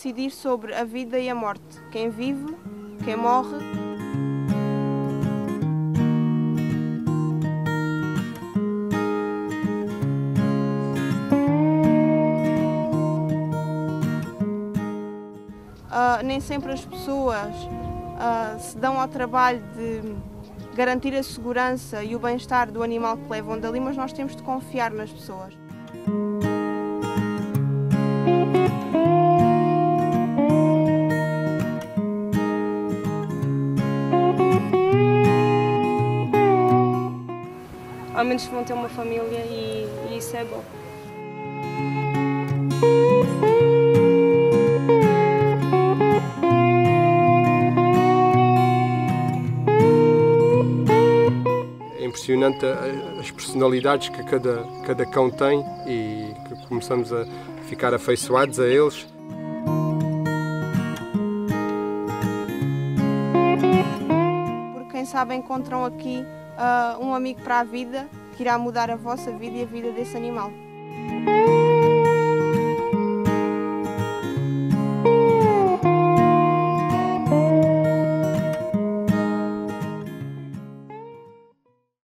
decidir sobre a vida e a morte, quem vive, quem morre. Uh, nem sempre as pessoas uh, se dão ao trabalho de garantir a segurança e o bem-estar do animal que levam dali, mas nós temos de confiar nas pessoas. Ao menos vão ter uma família e, e isso é bom. impressionante as personalidades que cada, cada cão tem e que começamos a ficar afeiçoados a eles. Porque quem sabe encontram aqui uh, um amigo para a vida que irá mudar a vossa vida e a vida desse animal.